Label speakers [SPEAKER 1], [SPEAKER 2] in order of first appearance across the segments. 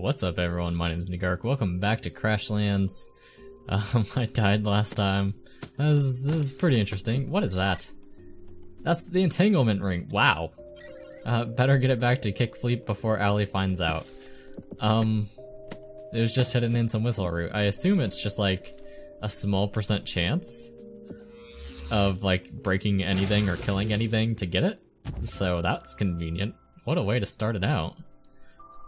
[SPEAKER 1] What's up everyone, my name is Negark, welcome back to Crashlands. Um, I died last time. This is, pretty interesting. What is that? That's the entanglement ring, wow. Uh, better get it back to Kickfleep before Allie finds out. Um, it was just hidden in some whistleroot. I assume it's just like a small percent chance of like breaking anything or killing anything to get it. So that's convenient. What a way to start it out.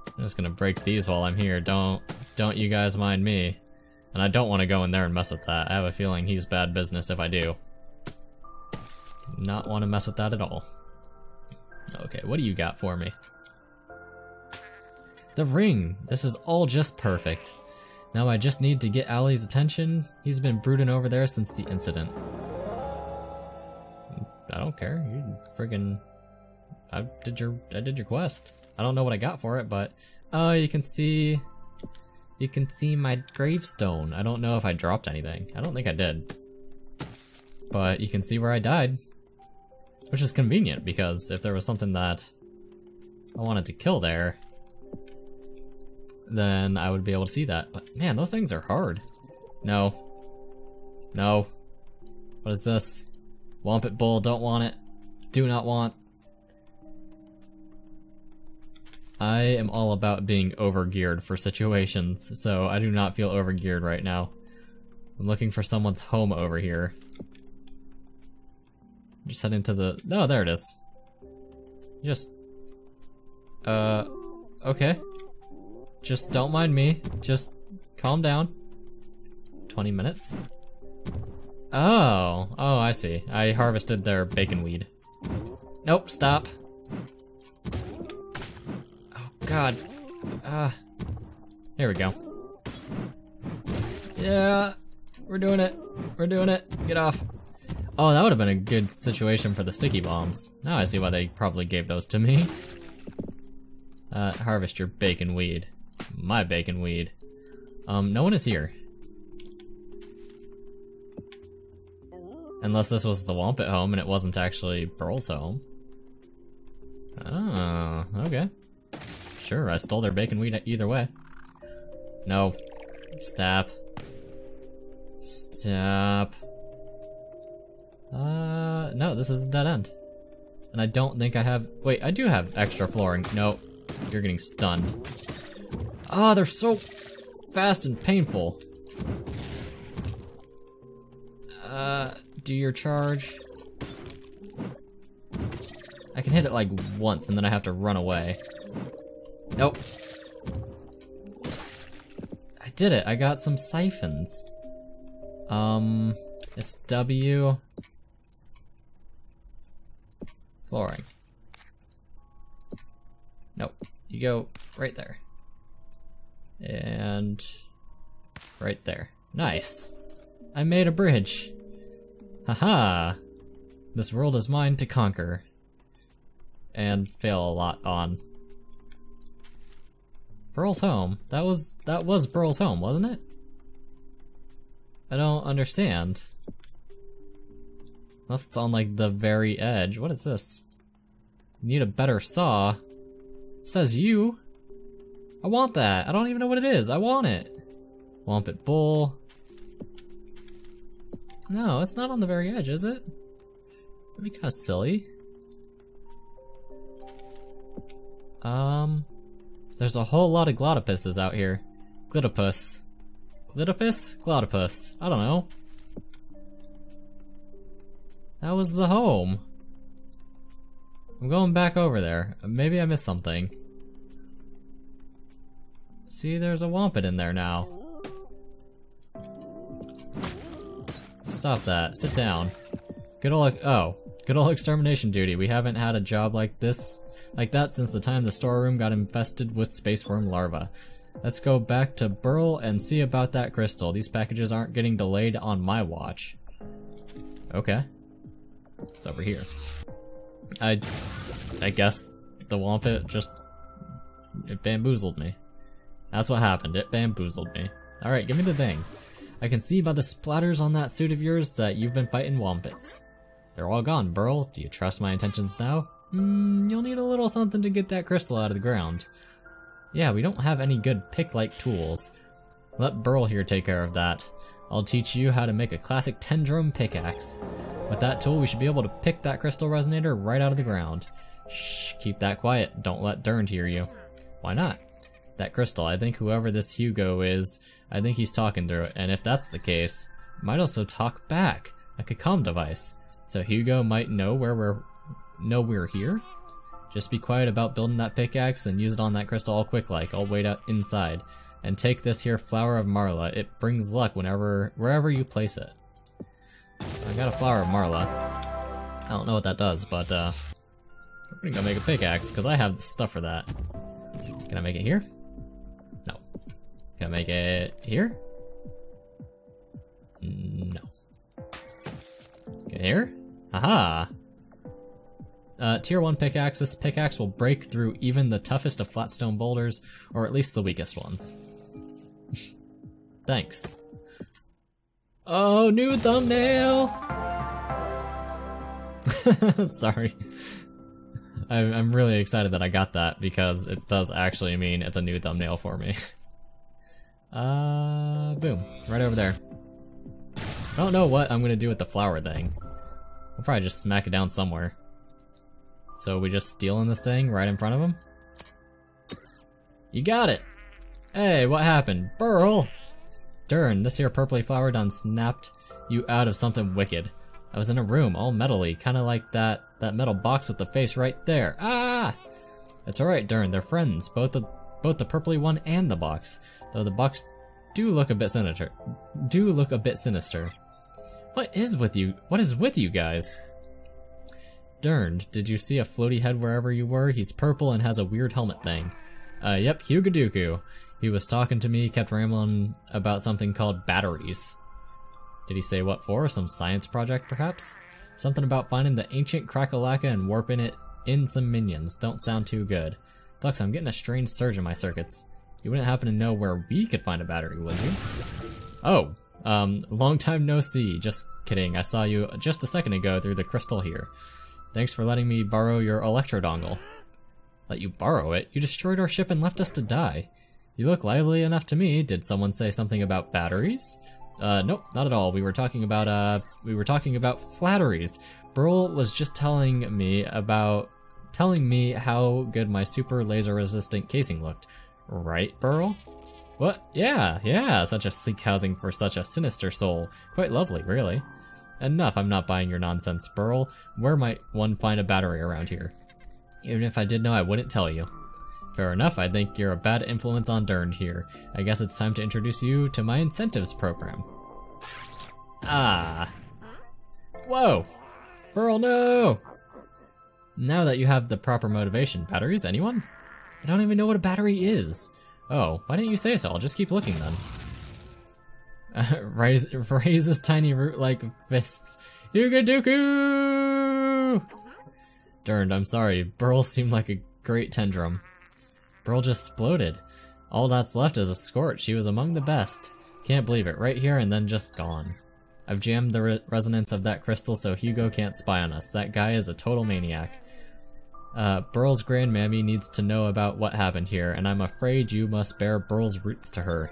[SPEAKER 1] I'm just gonna break these while I'm here. Don't, don't you guys mind me. And I don't want to go in there and mess with that. I have a feeling he's bad business if I do. Not want to mess with that at all. Okay, what do you got for me? The ring! This is all just perfect. Now I just need to get Ali's attention. He's been brooding over there since the incident. I don't care. You friggin' I did your I did your quest. I don't know what I got for it, but oh, you can see you can see my gravestone. I don't know if I dropped anything. I don't think I did. But you can see where I died. Which is convenient, because if there was something that I wanted to kill there, then I would be able to see that. But man, those things are hard. No. No. What is this? Wompit Bull, don't want it. Do not want. I am all about being overgeared for situations, so I do not feel overgeared right now. I'm looking for someone's home over here. Just head into the- no, there it is. Just, uh, okay. Just don't mind me. Just calm down. 20 minutes? Oh, oh, I see. I harvested their bacon weed. Nope, stop. God. Uh, here we go. Yeah, we're doing it. We're doing it. Get off. Oh, that would have been a good situation for the sticky bombs. Now I see why they probably gave those to me. Uh, harvest your bacon weed. My bacon weed. Um, no one is here. Unless this was the Wompit home and it wasn't actually Burl's home. Oh, okay. Sure, I stole their bacon weed either way. No. Stop. Stop. Uh, no, this is a dead end. And I don't think I have- wait, I do have extra flooring. No, you're getting stunned. Ah, oh, they're so fast and painful. Uh, do your charge. I can hit it like once and then I have to run away. Nope. I did it. I got some siphons. Um, it's W. Flooring. Nope. You go right there. And right there. Nice. I made a bridge. Haha. This world is mine to conquer. And fail a lot on. Burl's home. That was that was Burl's home, wasn't it? I don't understand. Unless it's on like the very edge. What is this? need a better saw. says you. I want that. I don't even know what it is. I want it. Wompit Bull. No, it's not on the very edge, is it? That'd be kind of silly. Um, there's a whole lot of glottopuses out here. Glittopus. Glittopus? Glottopus. I don't know. That was the home. I'm going back over there. Maybe I missed something. See, there's a Wompit in there now. Stop that. Sit down. Good old- oh. Good old extermination duty. We haven't had a job like this like that since the time the storeroom got infested with space worm larvae. Let's go back to Burl and see about that crystal. These packages aren't getting delayed on my watch. Okay. It's over here. I I guess the Wompit just it bamboozled me. That's what happened. It bamboozled me. Alright, give me the thing. I can see by the splatters on that suit of yours that you've been fighting Wompits. They're all gone, Burl. Do you trust my intentions now? Hmm, you'll need a little something to get that crystal out of the ground. Yeah, we don't have any good pick-like tools. Let Burl here take care of that. I'll teach you how to make a classic Tendraam pickaxe. With that tool, we should be able to pick that crystal resonator right out of the ground. Shh, keep that quiet. Don't let Durnd hear you. Why not? That crystal, I think whoever this Hugo is, I think he's talking through it, and if that's the case, might also talk back, like a comm device. So Hugo might know where we're know we're here? Just be quiet about building that pickaxe and use it on that crystal all quick like. I'll wait out inside. And take this here Flower of Marla. It brings luck whenever wherever you place it. I got a Flower of Marla. I don't know what that does, but uh we're gonna go make a pickaxe, because I have the stuff for that. Can I make it here? No. Can I make it here? No. Get here? Haha! Uh, tier 1 pickaxe. This pickaxe will break through even the toughest of flatstone boulders, or at least the weakest ones. Thanks. Oh, new thumbnail! Sorry. I'm really excited that I got that because it does actually mean it's a new thumbnail for me. Uh, boom. Right over there. I don't know what I'm gonna do with the flower thing. I'll probably just smack it down somewhere. So we just stealing this thing right in front of him? You got it! Hey, what happened? Burl! Durn, this here purpley flower done snapped you out of something wicked. I was in a room, all metally, kinda like that, that metal box with the face right there. Ah! It's alright, Durn, they're friends, both the, both the purpley one and the box. Though the box do look a bit sinister. Do look a bit sinister. What is with you? What is with you guys? Durnd, did you see a floaty head wherever you were? He's purple and has a weird helmet thing. Uh, yep, Hewgodooko. He was talking to me, kept rambling about something called batteries. Did he say what for? Some science project, perhaps? Something about finding the ancient Crackalaca and warping it in some minions. Don't sound too good. Flux, I'm getting a strange surge in my circuits. You wouldn't happen to know where we could find a battery, would you? Oh, um, long time no see. Just kidding. I saw you just a second ago through the crystal here. Thanks for letting me borrow your electro dongle. Let you borrow it? You destroyed our ship and left us to die. You look lively enough to me. Did someone say something about batteries? Uh, nope, not at all. We were talking about, uh, we were talking about flatteries. Burl was just telling me about, telling me how good my super laser resistant casing looked. Right, Burl? What? Yeah, yeah, such a sleek housing for such a sinister soul. Quite lovely, really. Enough, I'm not buying your nonsense, Burl. Where might one find a battery around here? Even if I did know, I wouldn't tell you. Fair enough, I think you're a bad influence on Durnd here. I guess it's time to introduce you to my incentives program. Ah. Whoa! Burl, no! Now that you have the proper motivation, batteries, anyone? I don't even know what a battery is. Oh, why didn't you say so? I'll just keep looking then. Raise, raise his tiny root-like fists. Hewgodooko! Durnd, I'm sorry. Burl seemed like a great tendraam. Burl just exploded. All that's left is a scorch. She was among the best. Can't believe it. Right here and then just gone. I've jammed the re resonance of that crystal so Hugo can't spy on us. That guy is a total maniac. Uh, Burl's grandmammy needs to know about what happened here, and I'm afraid you must bear Burl's roots to her.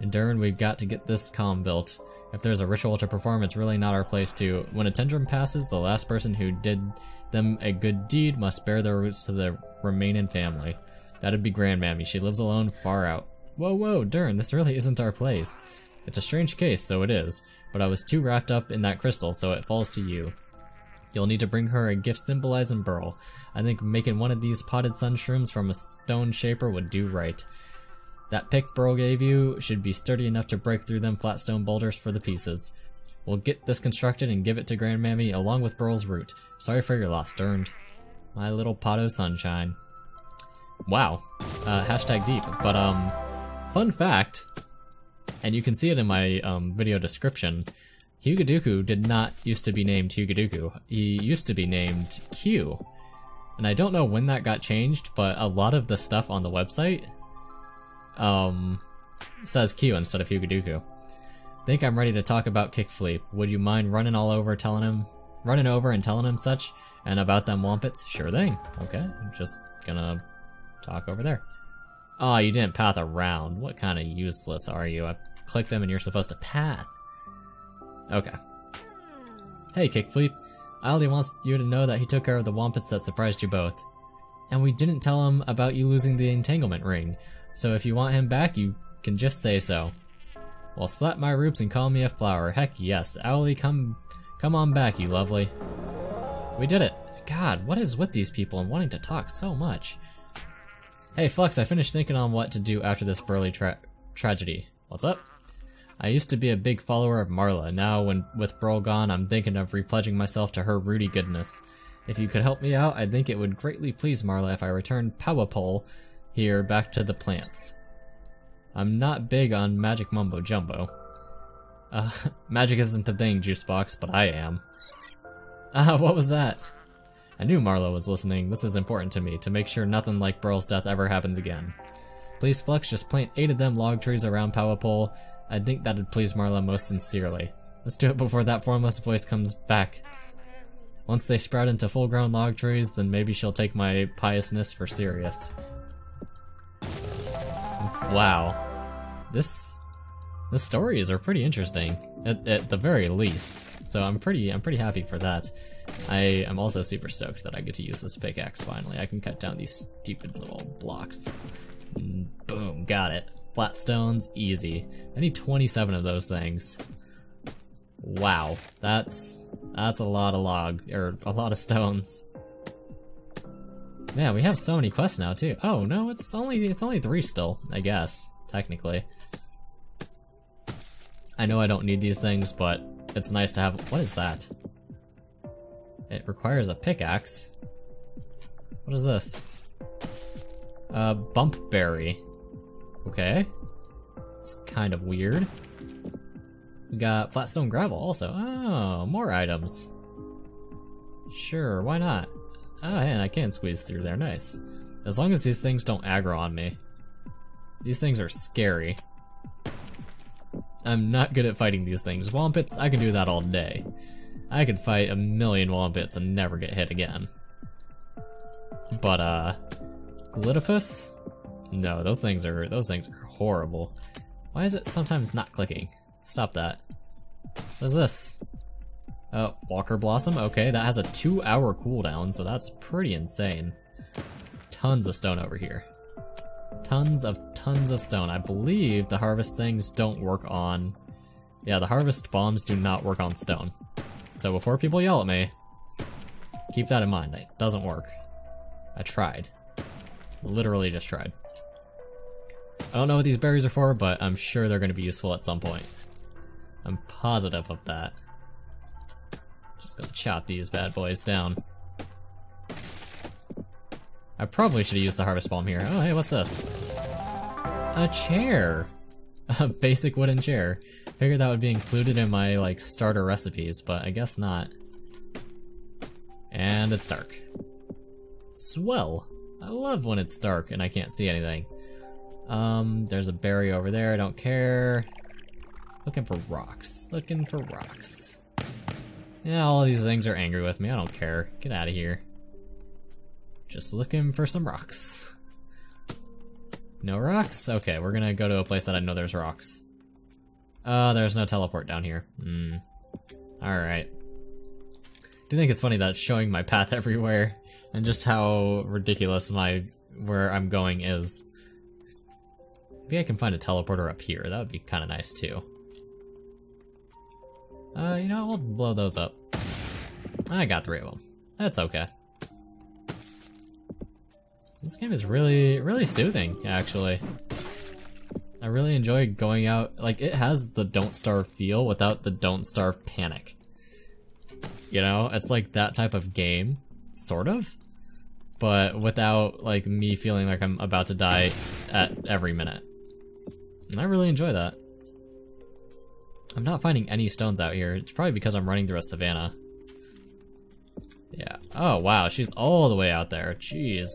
[SPEAKER 1] In Durn, we've got to get this comm built. If there's a ritual to perform, it's really not our place to. When a tendraam passes, the last person who did them a good deed must bear their roots to the remaining family. That'd be Grandmammy. She lives alone, far out. Whoa, whoa, Durn, this really isn't our place. It's a strange case, so it is, but I was too wrapped up in that crystal, so it falls to you. You'll need to bring her a gift symbolizing Burl. I think making one of these potted sun shrooms from a stone shaper would do right. That pick Burl gave you should be sturdy enough to break through them flat stone boulders for the pieces. We'll get this constructed and give it to Grandmammy along with Burl's root. Sorry for your loss, Durnd. My little pot of sunshine. Wow. Uh, hashtag deep. But, um, fun fact, and you can see it in my um, video description, Hewgodooko did not used to be named Hewgodooko. He used to be named Q. And I don't know when that got changed, but a lot of the stuff on the website um, says Q instead of Hewgodooko. Think I'm ready to talk about Kickfleep. Would you mind running all over telling him, running over and telling him such, and about them Wompits? Sure thing. Okay, I'm just gonna talk over there. Oh, you didn't path around. What kind of useless are you? I clicked them and you're supposed to path. Okay. Hey, Kickfleep. Aldi wants you to know that he took care of the Wompits that surprised you both. And we didn't tell him about you losing the entanglement ring, so if you want him back, you can just say so. Well, slap my roots and call me a flower. Heck yes, Owly, come, come on back, you lovely. We did it. God, what is with these people and wanting to talk so much? Hey, Flux, I finished thinking on what to do after this burly tra tragedy. What's up? I used to be a big follower of Marla. Now, when with Burl gone, I'm thinking of repledging myself to her Rudy goodness. If you could help me out, I think it would greatly please Marla if I returned Powapole here back to the plants. I'm not big on magic mumbo jumbo. Uh, magic isn't a thing, Juicebox, but I am. Ah, what was that? I knew Marla was listening. This is important to me, to make sure nothing like Burl's death ever happens again. Please, Flux, just plant eight of them log trees around Powapole. I think that'd please Marla most sincerely. Let's do it before that formless voice comes back. Once they sprout into full-grown log trees, then maybe she'll take my piousness for serious. Wow. This the stories are pretty interesting, at, at, the very least. So I'm pretty I'm pretty happy for that. I am also super stoked that I get to use this pickaxe finally. I can cut down these stupid little blocks. Mm, boom, got it. Flat stones, easy. I need 27 of those things. Wow, that's that's a lot of log or a lot of stones. Man, we have so many quests now too. Oh no, it's only it's only three still, I guess, technically. I know I don't need these things, but it's nice to have. What is that? It requires a pickaxe. What is this? Uh, bump berry. Okay. It's kind of weird. We got flatstone gravel also. Oh, more items. Sure, why not? Oh, and I can squeeze through there, nice. As long as these things don't aggro on me. These things are scary. I'm not good at fighting these things. Wompits, I can do that all day. I could fight a million Wompits and never get hit again. But, uh, Glitopus? No, those things are, those things are horrible. Why is it sometimes not clicking? Stop that. What is this? Oh, Walker Blossom, okay, that has a two hour cooldown, so that's pretty insane. Tons of stone over here. Tons of tons of stone. I believe the harvest things don't work on... Yeah, the harvest bombs do not work on stone. So before people yell at me, keep that in mind. It doesn't work. I tried. Literally just tried. I don't know what these berries are for, but I'm sure they're going to be useful at some point. I'm positive of that. Just gonna chop these bad boys down. I probably should have used the harvest bomb here. Oh, hey, what's this? A chair! A basic wooden chair. Figured that would be included in my, like, starter recipes, but I guess not. And it's dark. Swell! I love when it's dark and I can't see anything. Um, there's a berry over there, I don't care. Looking for rocks. Looking for rocks. Yeah, all these things are angry with me, I don't care. Get out of here. Just looking for some rocks. No rocks? Okay, we're gonna go to a place that I know there's rocks. Oh, there's no teleport down here. Hmm. Alright. Do you think it's funny that it's showing my path everywhere and just how ridiculous my where I'm going is. Maybe I can find a teleporter up here. That would be kind of nice too. Uh, you know, we'll blow those up. I got three of them. That's okay. This game is really, really soothing, actually. I really enjoy going out, like, it has the Don't Starve feel without the Don't Starve panic. You know, it's like that type of game, sort of, but without, like, me feeling like I'm about to die at every minute. And I really enjoy that. I'm not finding any stones out here. It's probably because I'm running through a savannah. Yeah. Oh, wow, she's all the way out there. Jeez.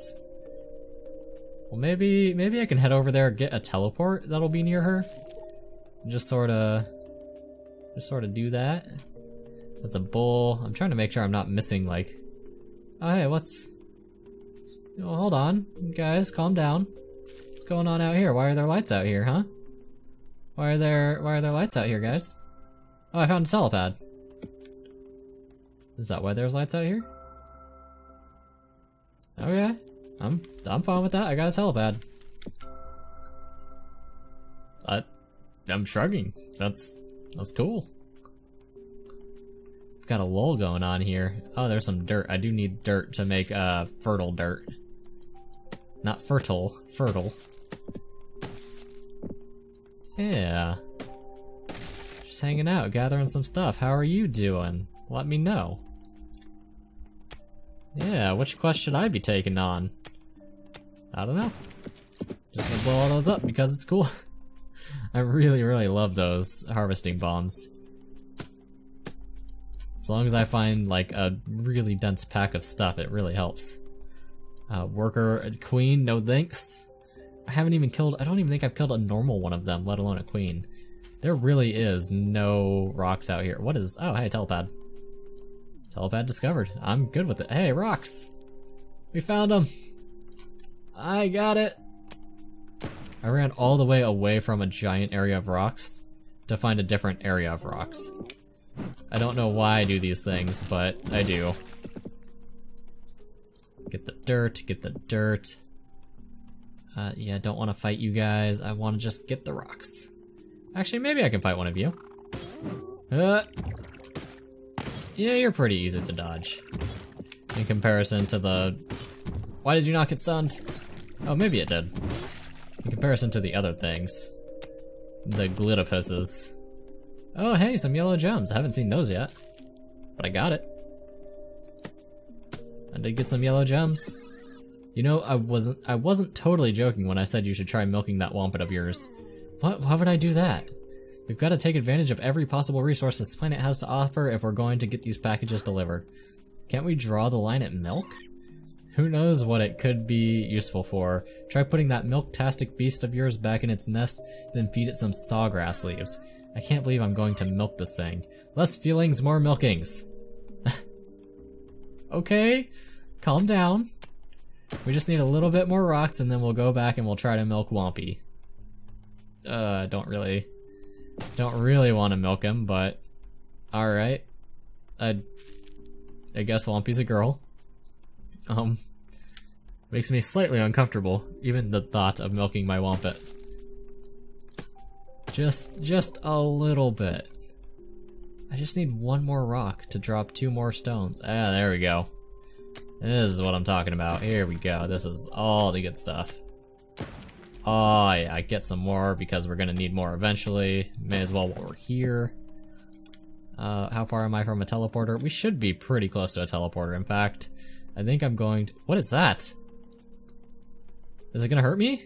[SPEAKER 1] Well, maybe maybe I can head over there get a teleport that'll be near her. Just sort of, just sort of do that. That's a bull. I'm trying to make sure I'm not missing like. Oh hey, what's? Oh, hold on, guys, calm down. What's going on out here? Why are there lights out here, huh? Why are there why are there lights out here, guys? Oh, I found a telepad. Is that why there's lights out here? Okay. I'm I'm fine with that. I got a telepad. I I'm shrugging. That's that's cool. I've got a lull going on here. Oh, there's some dirt. I do need dirt to make uh fertile dirt. Not fertile, fertile. Yeah. Just hanging out, gathering some stuff. How are you doing? Let me know. Yeah, which quest should I be taking on? I don't know. Just gonna blow all those up because it's cool. I really, really love those harvesting bombs. As long as I find like a really dense pack of stuff, it really helps. Uh, worker, queen, no thanks. I haven't even killed, I don't even think I've killed a normal one of them, let alone a queen. There really is no rocks out here. What is, oh hey, telepad. Telepad discovered. I'm good with it. Hey, rocks! We found them! I got it! I ran all the way away from a giant area of rocks to find a different area of rocks. I don't know why I do these things, but I do. Get the dirt, get the dirt. Uh, yeah, don't want to fight you guys. I want to just get the rocks. Actually, maybe I can fight one of you. Uh, yeah, you're pretty easy to dodge. In comparison to the... Why did you not get stunned? Oh, maybe it did. In comparison to the other things. The glitopusses. Oh, hey, some yellow gems. I haven't seen those yet. But I got it. I did get some yellow gems. You know, I wasn't I wasn't totally joking when I said you should try milking that wampus of yours. What, why would I do that? We've got to take advantage of every possible resource this planet has to offer if we're going to get these packages delivered. Can't we draw the line at milk? Who knows what it could be useful for. Try putting that milk-tastic beast of yours back in its nest, then feed it some sawgrass leaves. I can't believe I'm going to milk this thing. Less feelings, more milkings. okay, calm down. We just need a little bit more rocks and then we'll go back and we'll try to milk Wompy. Uh, don't really, don't really want to milk him, but alright. I, I guess Wompy's a girl. Um, makes me slightly uncomfortable, even the thought of milking my Wompit. Just, just a little bit. I just need one more rock to drop two more stones. Ah, there we go. This is what I'm talking about. Here we go. This is all the good stuff. Oh yeah, I get some more because we're gonna need more eventually. May as well while we're here. Uh, how far am I from a teleporter? We should be pretty close to a teleporter, in fact. I think I'm going to- What is that? Is it gonna hurt me?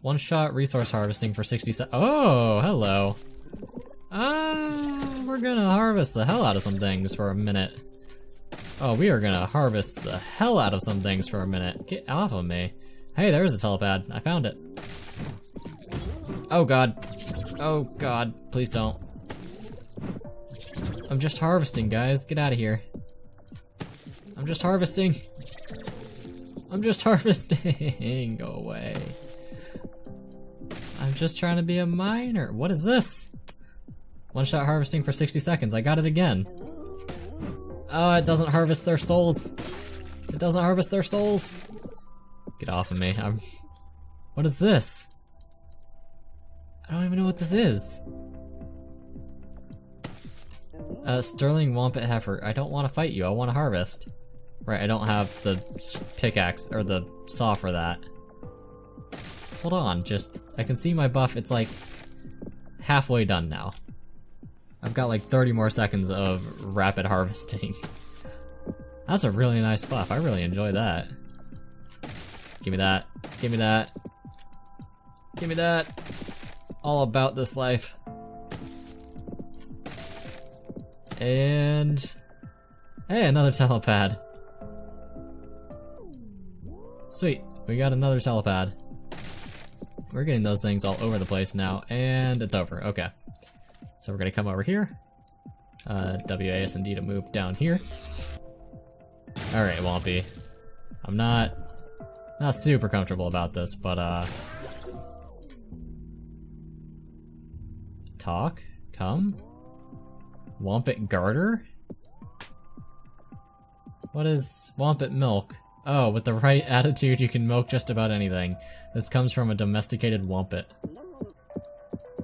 [SPEAKER 1] One shot resource harvesting for 60 se- Oh, hello. Ah, uh, we're gonna harvest the hell out of some things for a minute. Oh, we are gonna harvest the hell out of some things for a minute. Get off of me. Hey, there's a telepad. I found it. Oh god. Oh god, please don't. I'm just harvesting, guys. Get out of here. I'm just harvesting. I'm just harvesting. Go away. I'm just trying to be a miner. What is this? One shot harvesting for 60 seconds. I got it again. Oh, it doesn't harvest their souls. It doesn't harvest their souls. Get off of me. I'm... What is this? I don't even know what this is. Uh, Sterling Wompit Heifer. I don't want to fight you. I want to harvest. Right, I don't have the pickaxe or the saw for that. Hold on, just, I can see my buff. It's like halfway done now. I've got like 30 more seconds of rapid harvesting. That's a really nice buff. I really enjoy that. Give me that. Give me that. Give me that. All about this life. And... Hey, another telepad. Sweet, we got another telepad. We're getting those things all over the place now, and it's over, okay. So we're gonna come over here. Uh, WASD to move down here. Alright, Wompy. I'm not... Not super comfortable about this, but uh... Talk? Come? Wompit Garter? What is Wompit Milk? Oh, with the right attitude you can milk just about anything. This comes from a domesticated Wompit.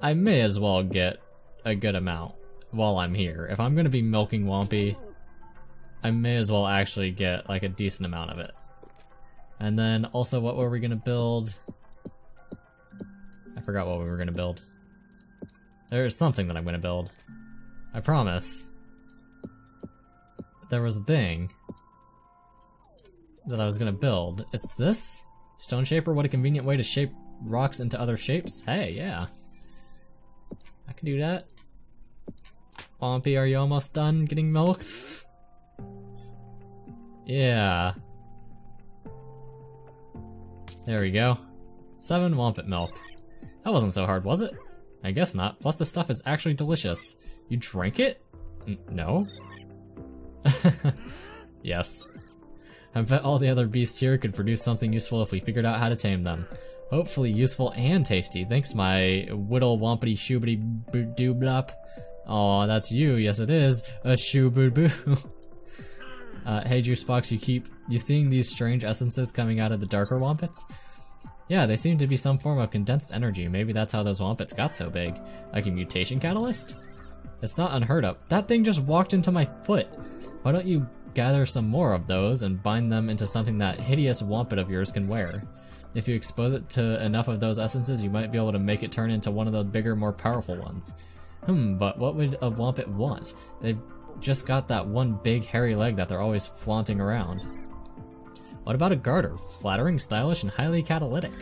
[SPEAKER 1] I may as well get a good amount while I'm here. If I'm gonna be milking Wompy, I may as well actually get like a decent amount of it. And then also what were we gonna build? I forgot what we were gonna build. There's something that I'm gonna build. I promise. There was a thing that I was gonna build. It's this? Stone Shaper, what a convenient way to shape rocks into other shapes. Hey, yeah. Can do that. Wompy, are you almost done getting milked? yeah. There we go. Seven Wompit milk. That wasn't so hard, was it? I guess not. Plus the stuff is actually delicious. You drank it? N no? yes. I bet all the other beasts here could produce something useful if we figured out how to tame them. Hopefully useful and tasty. Thanks my whittle wompity shoobity dooblop. Oh, that's you. Yes it is. A shooboo boo. Uh, hey Juicebox, you keep you seeing these strange essences coming out of the darker Wompits? Yeah, they seem to be some form of condensed energy. Maybe that's how those Wompits got so big. Like a mutation catalyst? It's not unheard of. That thing just walked into my foot. Why don't you gather some more of those and bind them into something that hideous Wompit of yours can wear? If you expose it to enough of those essences, you might be able to make it turn into one of the bigger, more powerful ones. Hmm, but what would a Wompit want? They've just got that one big hairy leg that they're always flaunting around. What about a garter? Flattering, stylish, and highly catalytic.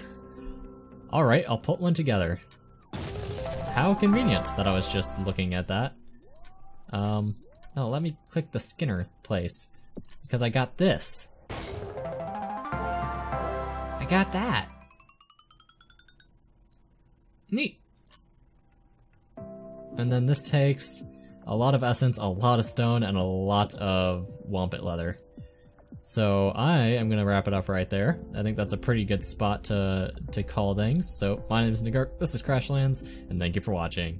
[SPEAKER 1] Alright, I'll put one together. How convenient that I was just looking at that. Um, no, let me click the Skinner place. Because I got this. Got that. Neat. And then this takes a lot of essence, a lot of stone, and a lot of wompit leather. So I am gonna wrap it up right there. I think that's a pretty good spot to to call things. So my name is Negark, this is Crashlands, and thank you for watching.